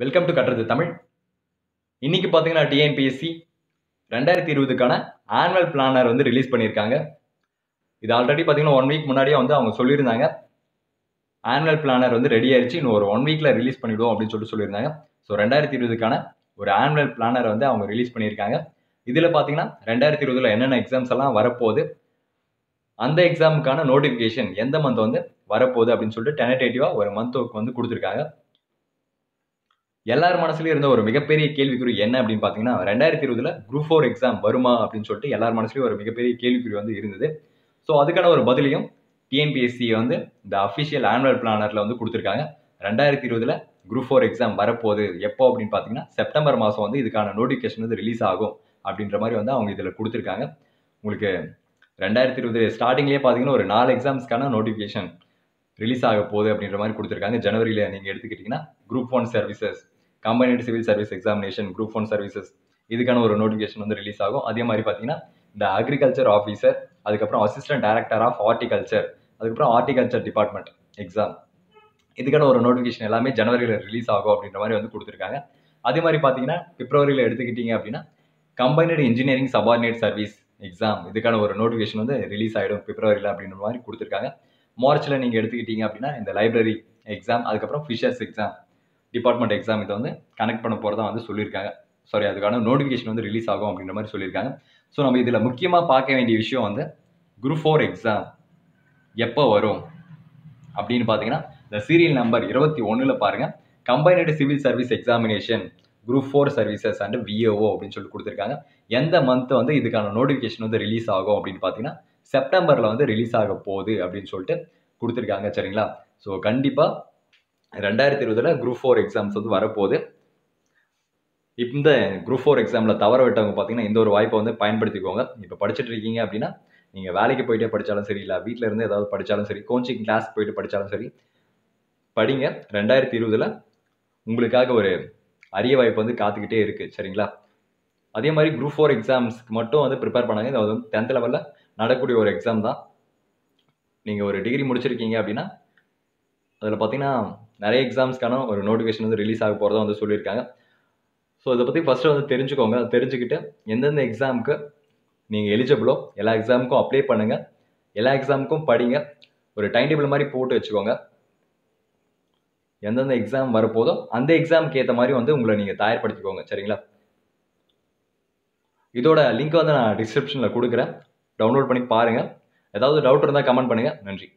Welcome to கட்டுறது தமிழ். இன்னைக்கு பார்த்தீங்கன்னா டிஎன்பிஎஸ்சி ரெண்டாயிரத்தி இருபதுக்கான ஆனுவல் பிளானர் வந்து ரிலீஸ் பண்ணியிருக்காங்க. இது ஆல்ரெடி பார்த்தீங்கன்னா ஒன் வீக் முன்னாடியே வந்து அவங்க சொல்லியிருந்தாங்க. ஆனுவல் பிளானர் வந்து ரெடி ஆயிடுச்சு இன்னும் ஒரு ஒன் வீக்கில் ரிலீஸ் பண்ணிவிடுவோம் அப்படின்னு சொல்லிட்டு சொல்லியிருந்தாங்க. ஸோ ரெண்டாயிரத்தி இருபதுக்கான ஒரு ஆனுவல் பிளானர் வந்து அவங்க ரிலீஸ் பண்ணியிருக்காங்க. இதில் பார்த்தீங்கன்னா ரெண்டாயிரத்தி இருபதில் என்னென்ன எக்ஸாம்ஸ் எல்லாம் வரப்போகுது? அந்த எக்ஸாமுக்கான நோட்டிஃபிகேஷன் எந்த மந்த் வந்து வரப்போகுது அப்படின்னு சொல்லிட்டு டெனடேட்டிவாக ஒரு மந்த்துக்கு வந்து கொடுத்துருக்காங்க. எல்லார் மனசுலயும் இருந்த ஒரு மிகப்பெரிய கேள்விக்குறி என்ன அப்படின்னு பார்த்தீங்கன்னா ரெண்டாயிரத்தி இருபதுல குரூப் ஃபோர் எக்ஸாம் வருமா அப்படின்னு சொல்லிட்டு எல்லார் மனசுலயும் ஒரு மிகப்பெரிய கேள்விக்குறி வந்து இருந்தது. ஸோ அதுக்கான ஒரு பதிலையும் டிஎன்பிஎஸ்சி வந்து இந்த அஃபிஷியல் ஆனுவல் பிளானர்ல வந்து கொடுத்துருக்காங்க. ரெண்டாயிரத்தி இருபதுல குரூப் ஃபோர் எக்ஸாம் வரப்போகுது. எப்போ அப்படின்னு பார்த்தீங்கன்னா செப்டம்பர் மாதம் வந்து இதுக்கான நோட்டிஃபிகேஷன் வந்து ரிலீஸ் ஆகும் அப்படின்ற மாதிரி வந்து அவங்க இதில் கொடுத்துருக்காங்க. உங்களுக்கு ரெண்டாயிரத்தி இருபது ஸ்டார்டிங்லேயே பார்த்தீங்கன்னா ஒரு நாலு எக்ஸாம்ஸ்க்கான நோட்டிஃபிகேஷன் ரிலீஸ் ஆக போகுது அப்படின்ற மாதிரி கொடுத்துருக்காங்க. ஜனவரியில் நீங்கள் எடுத்துக்கிட்டிங்கன்னா group one services combined civil service examination group one services இதுக்கான ஒரு நோட்டிஃபிகேஷன் வந்து ரிலீஸ் ஆகும். அதே மாதிரி பார்த்தீங்கன்னா இந்த அக்ரிகல்ச்சர் ஆஃபீஸர் அதுக்கப்புறம் அசிஸ்டன்ட் டைரக்டர் ஆஃப் ஹார்டிகல்ச்சர் அதுக்கப்புறம் ஹார்டிகல்ச்சர் டிபார்ட்மெண்ட் எக்ஸாம் இதுக்கான ஒரு நோட்டிஃபிகேஷன் எல்லாமே ஜனவரியில் ரிலீஸ் ஆகும் அப்படின்ற மாதிரி வந்து கொடுத்துருக்காங்க. அதே மாதிரி பார்த்தீங்கன்னா பிப்ரவரியில் எடுத்துக்கிட்டீங்க அப்படின்னா combined engineering subordinate service exam இதுக்கான ஒரு நோட்டிஃபிகேஷன் வந்து ரிலீஸ் ஆகிடும் பிப்ரவரியில் அப்படின்ற மாதிரி கொடுத்துருக்காங்க. மார்ச்சில் நீங்கள் எடுத்துக்கிட்டீங்க அப்படின்னா இந்த லைப்ரரி எக்ஸாம் அதுக்கப்புறம் ஃபிஷர்ஸ் எக்ஸாம் டிபார்ட்மெண்ட் எக்ஸாம் இதை வந்து கனெக்ட் பண்ண போகிறதா வந்து சொல்லியிருக்காங்க. சாரி அதுக்கான நோட்டிஃபிகேஷன் வந்து ரிலீஸ் ஆகும் அப்படின்ற மாதிரி சொல்லியிருக்காங்க. ஸோ நம்ம இதில் முக்கியமாக பார்க்க வேண்டிய விஷயம் வந்து குரூப் ஃபோர் எக்ஸாம் எப்போ வரும் அப்படின்னு பார்த்தீங்கன்னா இந்த சீரியல் நம்பர் இருபத்தி ஒன்றில் பாருங்கள் combined civil service examination group four services and VAO அப்படின்னு சொல்லி கொடுத்துருக்காங்க. எந்த மந்த் வந்து இதுக்கான நோட்டிஃபிகேஷன் வந்து ரிலீஸ் ஆகும் அப்படின்னு பார்த்தீங்கன்னா செப்டம்பரில் வந்து ரிலீஸ் ஆக போகுது அப்படின்னு சொல்லிட்டு கொடுத்துருக்காங்க. சரிங்களா? ஸோ கண்டிப்பாக ரெண்டாயிரத்தி இருபதில் குரூப் ஃபோர் எக்ஸாம்ஸ் வந்து வரப்போகுது. இந்த குரூப் ஃபோர் எக்ஸாமில் தவற விட்டவங்க பார்த்தீங்கன்னா இந்த ஒரு வாய்ப்பை வந்து பயன்படுத்திக்கோங்க. இப்போ படிச்சுட்டு இருக்கீங்க அப்படின்னா நீங்கள் வேலைக்கு போயிட்டே படித்தாலும் சரி இல்லை வீட்டில் இருந்து ஏதாவது படித்தாலும் சரி கோச்சிங் கிளாஸ் போயிட்டு படித்தாலும் சரி படிங்க. ரெண்டாயிரத்தி இருபதில் உங்களுக்காக ஒரு அரிய வாய்ப்பு வந்து காத்துக்கிட்டே இருக்குது சரிங்களா? அதே மாதிரி குரூப் ஃபோர் எக்ஸாம்ஸ்க்கு மட்டும் வந்து ப்ரிப்பேர் பண்ணாங்க இது வந்து டென்த் லெவலில் நடக்கக்கூடிய ஒரு எக்ஸாம் தான். நீங்கள் ஒரு டிகிரி முடிச்சிருக்கீங்க அப்படின்னா அதில் பார்த்தீங்கன்னா நிறைய எக்ஸாம்ஸ்க்கான ஒரு நோட்டிஃபிகேஷன் வந்து ரிலீஸ் ஆக போகிறதா வந்து சொல்லியிருக்காங்க. ஸோ இதை பற்றி ஃபஸ்ட்டு வந்து தெரிஞ்சுக்கோங்க. தெரிஞ்சுக்கிட்டு எந்தெந்த எக்ஸாமுக்கு நீங்கள் எலிஜிபிளோ எல்லா எக்ஸாமுக்கும் அப்ளை பண்ணுங்கள் எல்லா எக்ஸாமுக்கும் படிங்க. ஒரு டைம் டேபிள் மாதிரி போட்டு வச்சுக்கோங்க. எந்தெந்த எக்ஸாம் வரப்போதோ அந்த எக்ஸாமுக்கு ஏற்ற மாதிரி வந்து உங்களை நீங்கள் தயார்படுத்திக்கோங்க. சரிங்களா? இதோட லிங்க் வந்து நான் டிஸ்கிரிப்ஷனில் கொடுக்குறேன். டவுன்லோட் பண்ணி பாருங்கள் ஏதாவது டவுட் இருந்தால் கமெண்ட் பண்ணுங்கள் நன்றி.